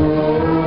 Oh, oh,